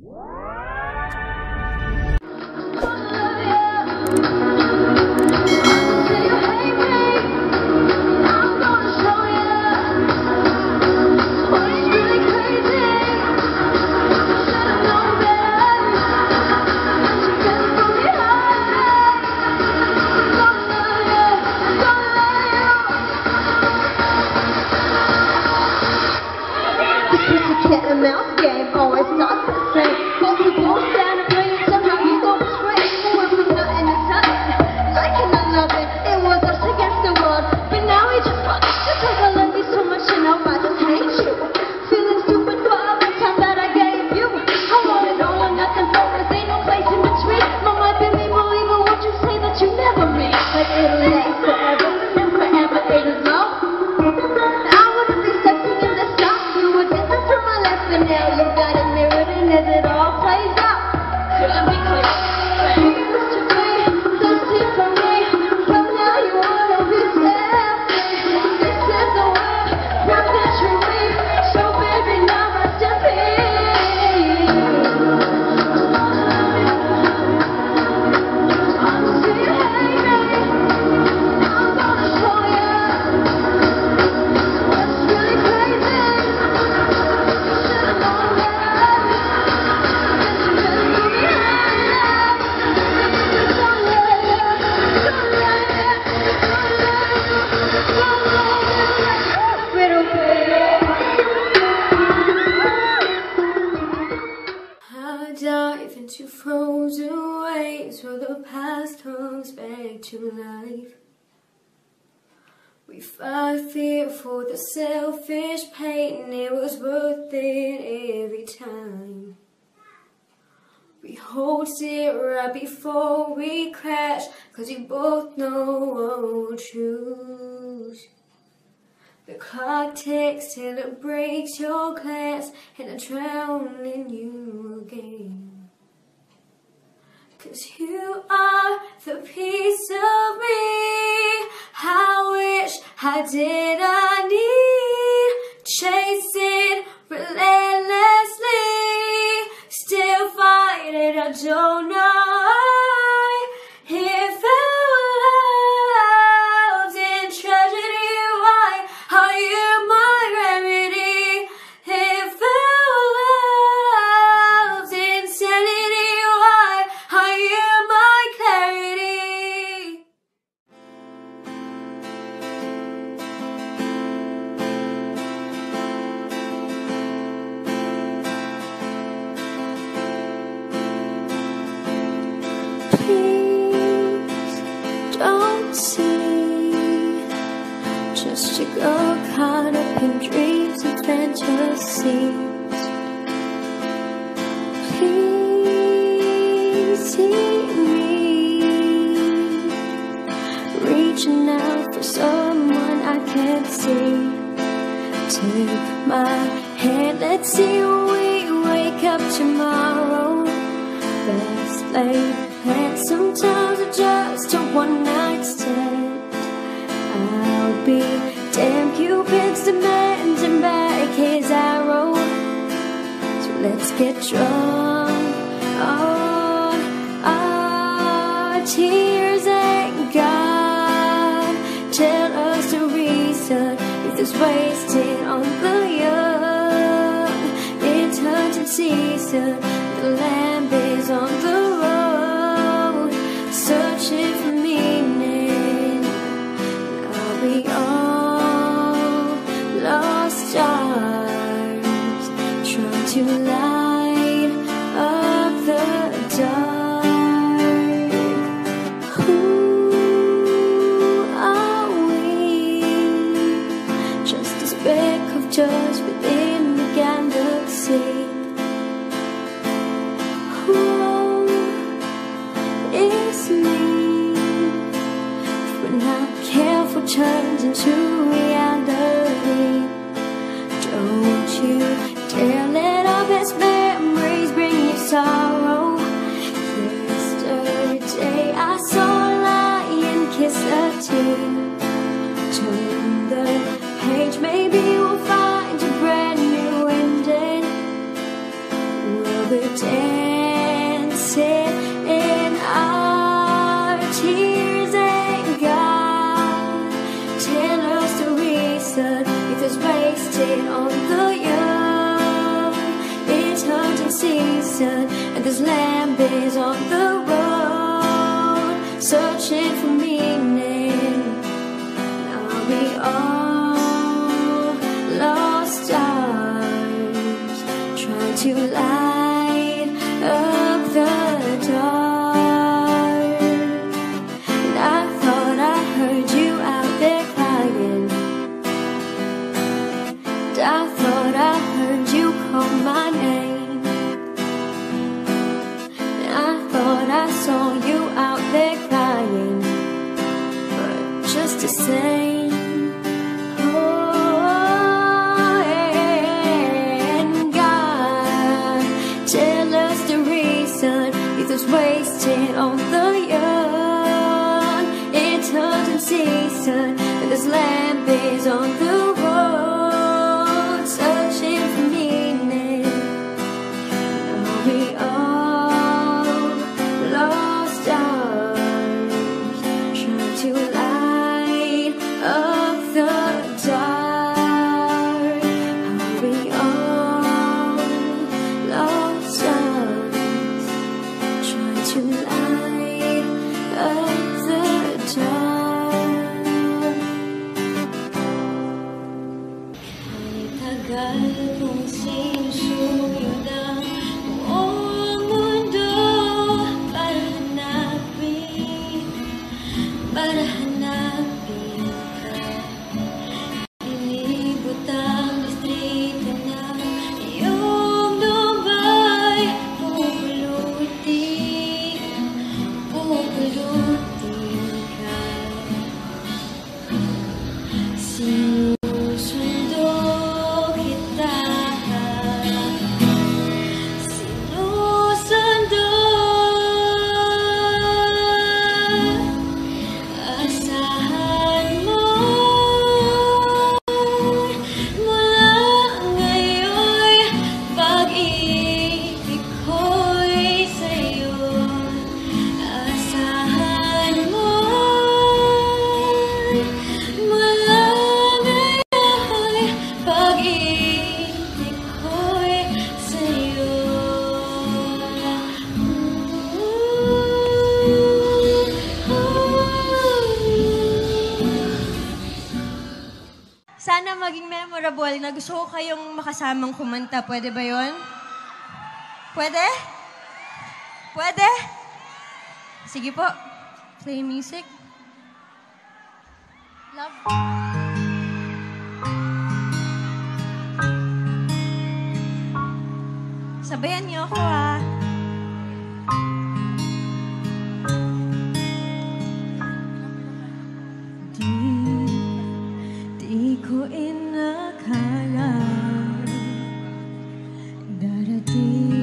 Wow. If I feel for the selfish pain, it was worth it every time. We hold it right before we crash, cause we both know what we'll choose. The clock ticks till it breaks your glass, and I drown in you again. Cause you are the peace. did. See, just to go caught up in dreams and fantasies. Please see me reaching out for someone I can't see. Take my hand, let's see we wake up tomorrow. Best laid be. Damn, Cupid's demanding back his arrow. So let's get drunk on our tears and God. Tell us to reason it is wasted on the young. It's hunting season, the lamb. turns into reality. Don't you dare always on the road, searching for meaning. Now we are. na gusto ko kayong makasamang kumanta. Pwede ba yon? Pwede? Pwede? Sige po. Play music. Love. Sabayan niyo ako ah. deep.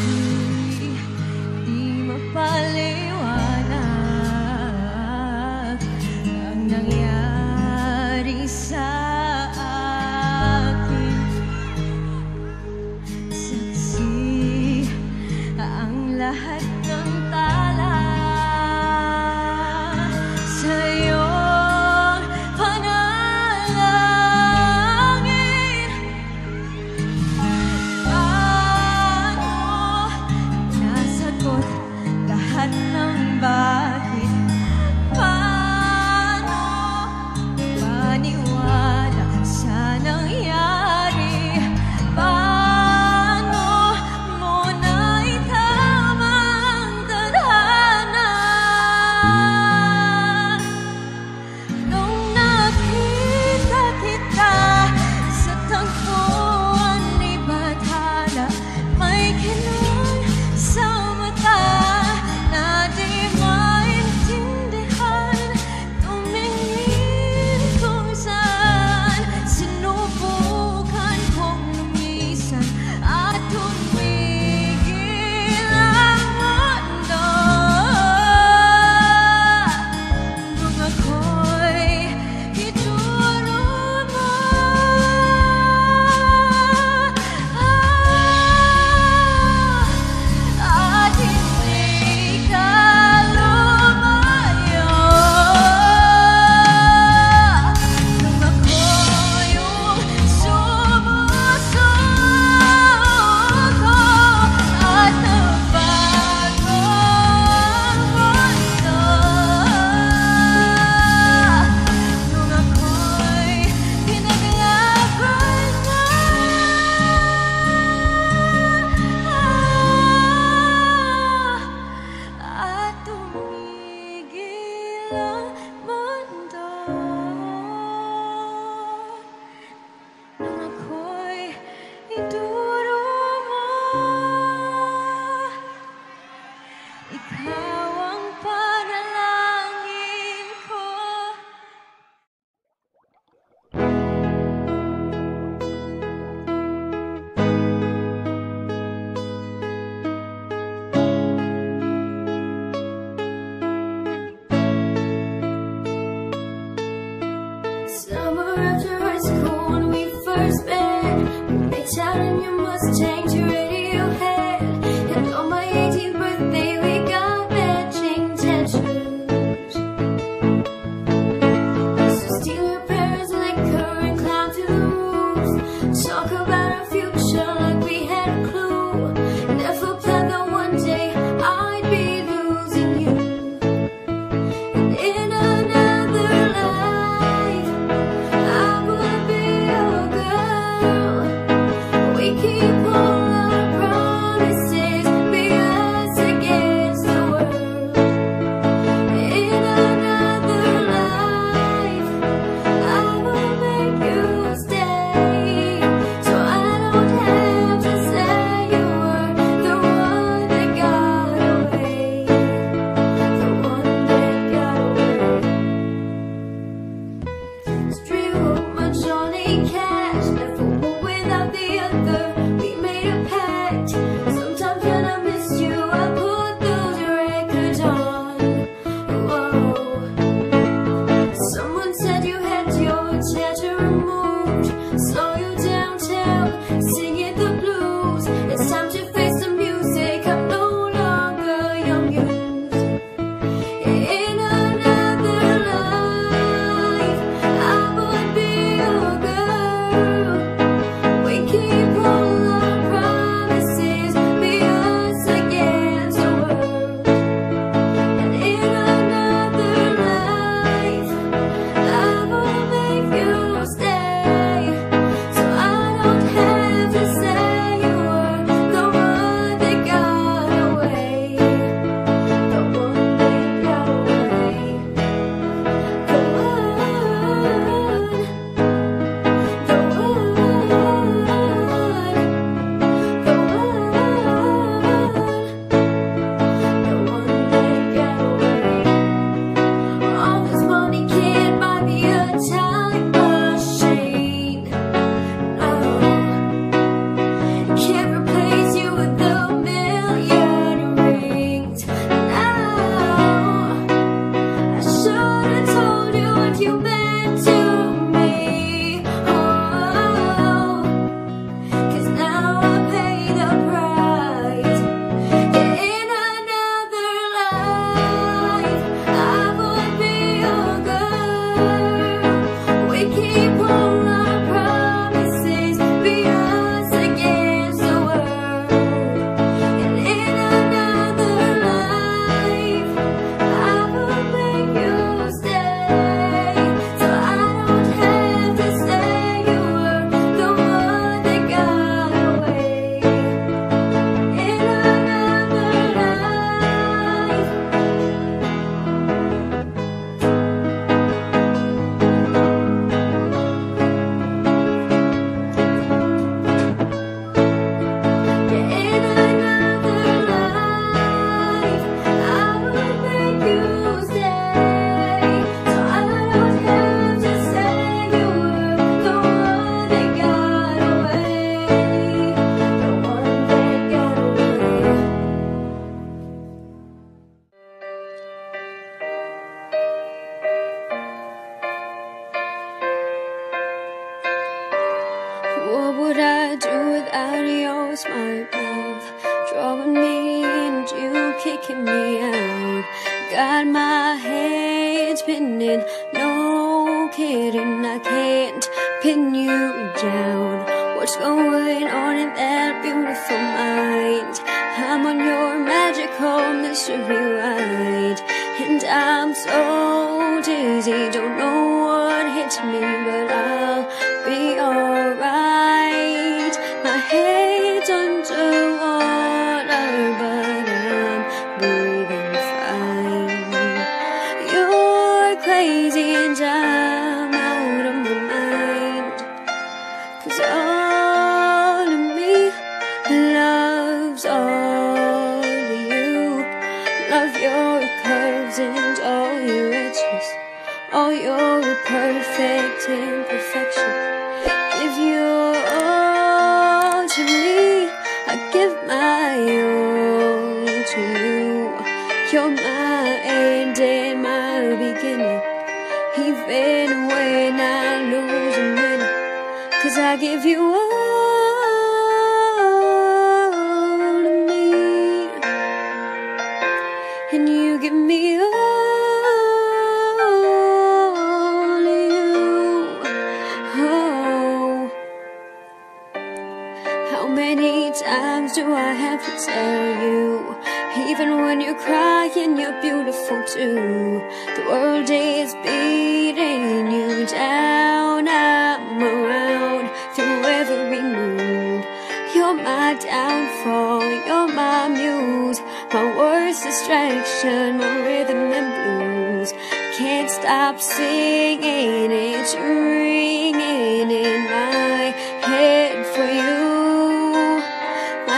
Di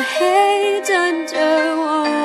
黑等着我。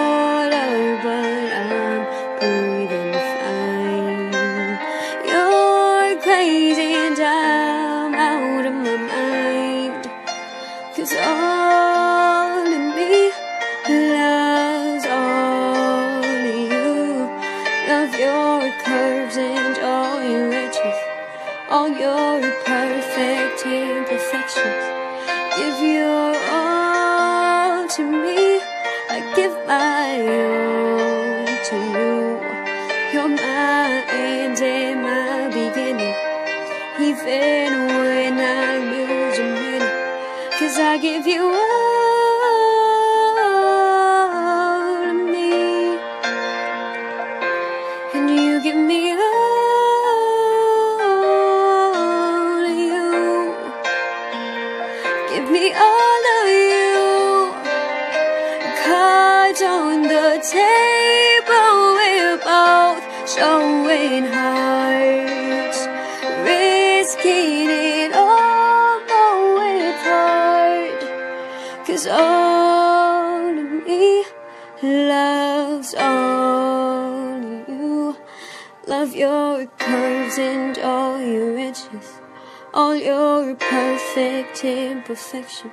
perfection.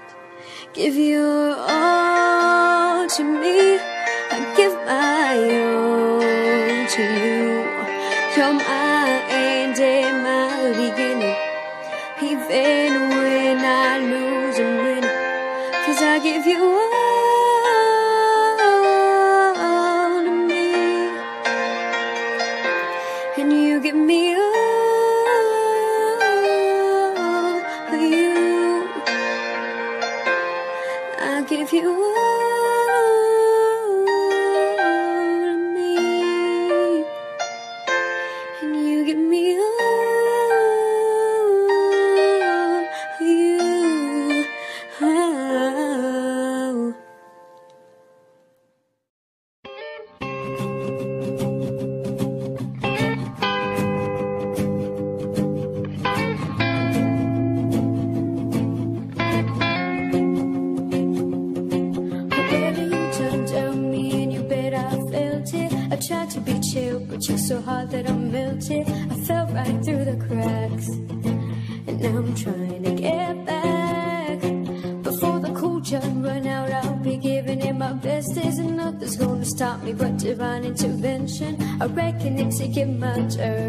Give your all to me. I give my all to you. You're my that I melted. I fell right through the cracks. And now I'm trying to get back. Before the cool jug run out, I'll be giving it my best. There's nothing's gonna stop me but divine intervention. I reckon it's a get my turn.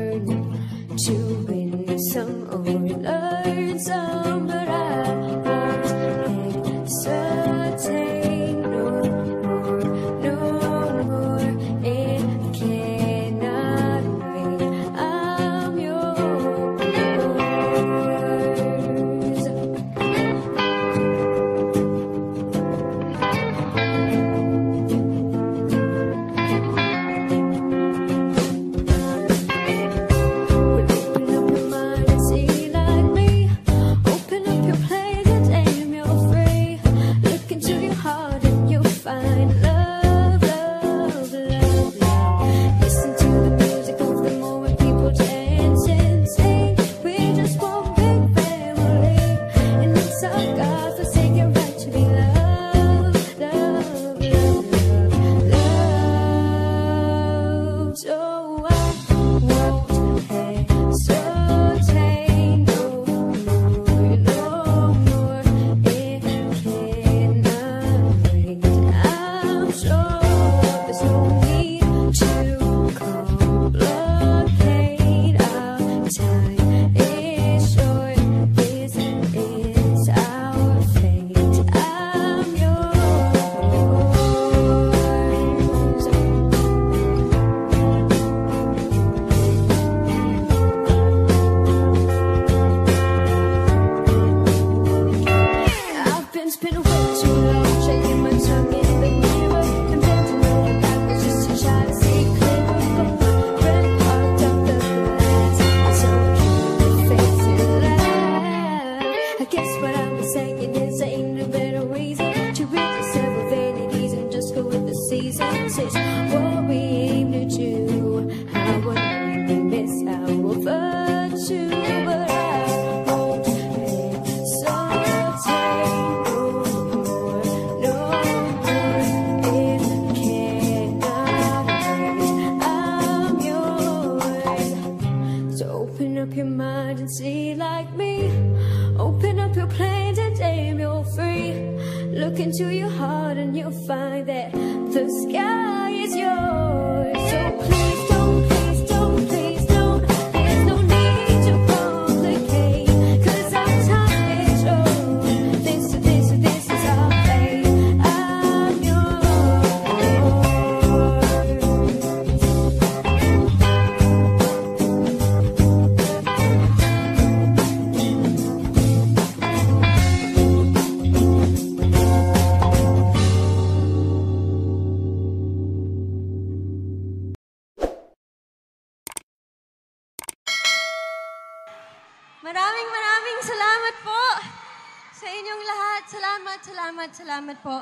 salamat, salamat po.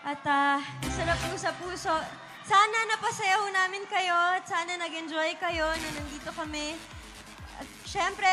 At ah, uh, sarap po sa puso. Sana napasayaw namin kayo at sana nag-enjoy kayo na nandito kami. At syempre,